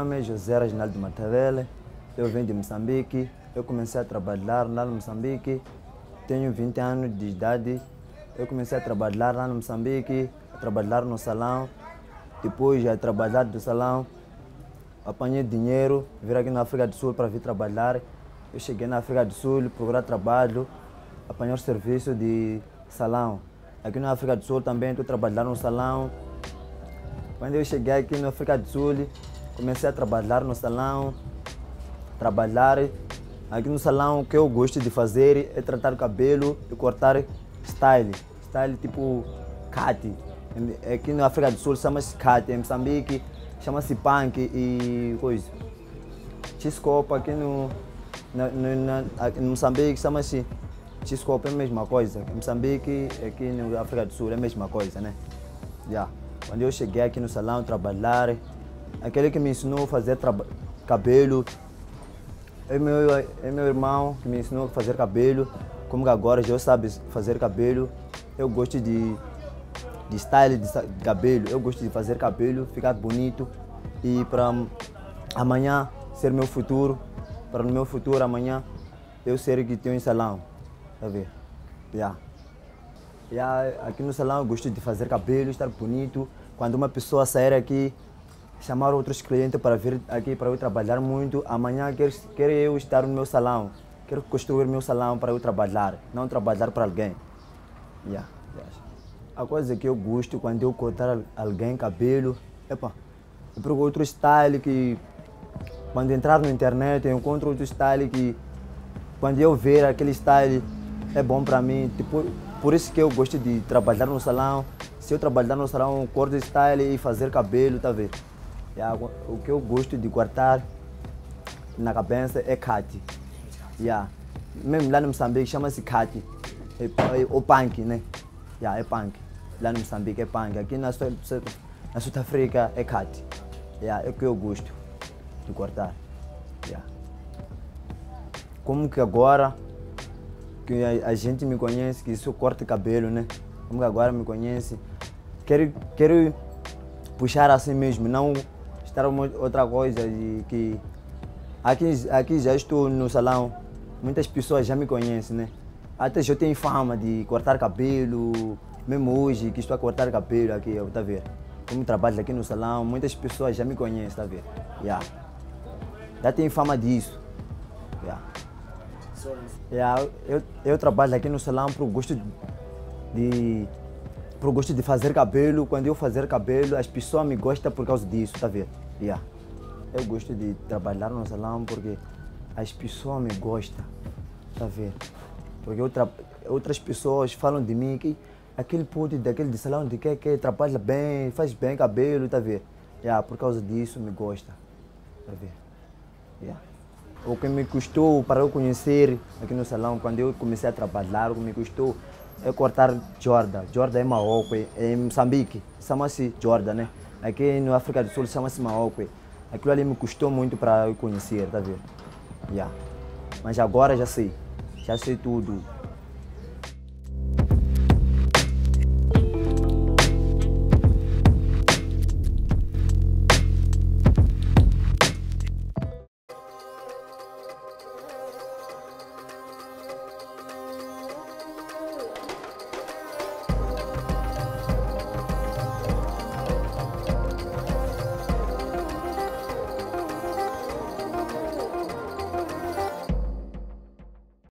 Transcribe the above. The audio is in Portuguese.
Nome é José Reginaldo Matavele, eu venho de Moçambique, eu comecei a trabalhar lá no Moçambique, tenho 20 anos de idade, eu comecei a trabalhar lá no Moçambique, a trabalhar no salão, depois a trabalhar do salão, apanhei dinheiro, vim aqui na África do Sul para vir trabalhar, eu cheguei na África do Sul, procurar trabalho, apanhar serviço de salão. Aqui na África do Sul também estou trabalhando no salão, quando eu cheguei aqui na África do Sul, comecei a trabalhar no salão, trabalhar. Aqui no salão o que eu gosto de fazer é tratar o cabelo e cortar style. Style tipo cat. Aqui na África do Sul chama-se cat, em Moçambique chama-se punk e coisa. Chiscopa aqui no, na, na, no Moçambique chama-se Chiscopa, é a mesma coisa. Em Moçambique, aqui na África do Sul é a mesma coisa, né? Yeah. Quando eu cheguei aqui no salão trabalhar, aquele que me ensinou a fazer cabelo, é meu, é meu irmão que me ensinou a fazer cabelo. Como agora já sabe fazer cabelo, eu gosto de, de style de cabelo, eu gosto de fazer cabelo, ficar bonito e para amanhã ser meu futuro, para no meu futuro amanhã eu ser que tenho um salão, tá vendo? Yeah. Yeah, aqui no salão eu gosto de fazer cabelo, estar bonito. Quando uma pessoa sair aqui, chamar outros clientes para vir aqui para eu trabalhar muito. Amanhã quero, quero eu estar no meu salão. Quero construir meu salão para eu trabalhar, não trabalhar para alguém. Yeah. A coisa que eu gosto quando eu cortar alguém cabelo, epa, eu procuro outro style que quando entrar na internet eu encontro outro style que quando eu ver aquele style é bom para mim. Tipo, por isso que eu gosto de trabalhar no salão. Se eu trabalhar no salão, corte style e fazer cabelo, tá vendo? Yeah, o que eu gosto de cortar na cabeça é cat. Yeah. Mesmo lá no Moçambique chama-se cat. É, é, o punk, né? Yeah, é punk. Lá no Moçambique é punk. Aqui na, na Sul-África é cat. Yeah, é o que eu gosto de cortar. Yeah. Como que agora que a, a, gente me conhece, que isso corta cabelo, né? Como que agora me conhece. Quero, quero puxar assim mesmo, não estar outra coisa de que aqui, aqui já estou no salão, muitas pessoas já me conhecem, né? Até já tenho fama de cortar cabelo, mesmo hoje que estou a cortar cabelo aqui, tá vendo? Como trabalho aqui no salão, muitas pessoas já me conhecem, tá vendo? Yeah. Já tenho fama disso. Yeah. Yeah, eu, eu trabalho aqui no salão por gosto de por gosto de fazer cabelo. Quando eu fazer cabelo, as pessoas me gostam por causa disso, tá vendo? Yeah. Eu gosto de trabalhar no salão porque as pessoas me gostam, tá vendo? Porque outra, outras pessoas falam de mim que aquele puto daquele de salão de que, que trabalha bem, faz bem cabelo, tá vendo? Yeah, por causa disso me gosta, tá vendo? Yeah. O que me custou para eu conhecer aqui no salão, quando eu comecei a trabalhar, o que me custou é cortar Jordan. Jordan é Maokwe, em Moçambique, chama-se Jordan, né? Aqui no África do Sul chama-se Maokwe. Aquilo ali me custou muito para eu conhecer, tá vendo? Yeah. Mas agora já sei, já sei tudo.